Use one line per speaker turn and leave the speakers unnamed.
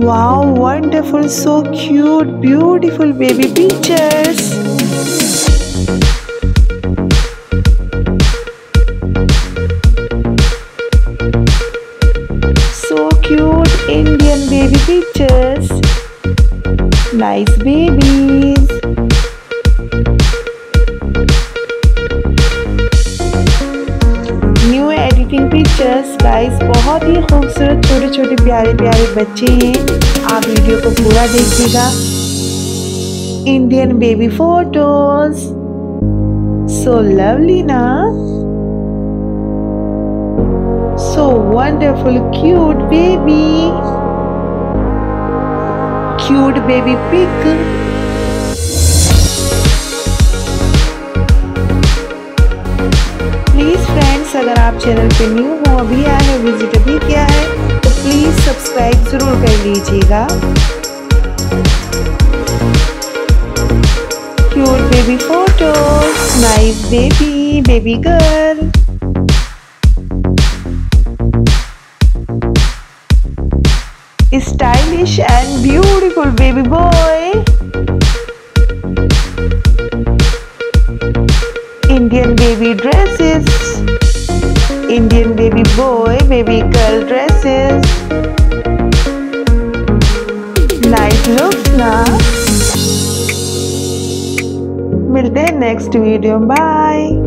Wow, wonderful, so cute, beautiful baby pictures. So cute Indian baby pictures. Nice babies. New editing pictures guys बहुत ही खूबसूरत छोटे छोटे प्यारे प्यारे बच्चे हैं। आप वीडियो को पूरा देखिएगा। Indian baby photos so lovely ना? So wonderful cute baby cute baby pic friends अगर आप चैनल पे न्यू हो, अभी आए हैं विज़िट अभी किया है तो प्लीज़ सब्सक्राइब ज़रूर कर लीजिएगा। Cute baby photo nice baby baby girl stylish and beautiful baby boy Indian baby dresses Indian baby boy, baby girl dresses. Nice looks na. Meet the next video. Bye.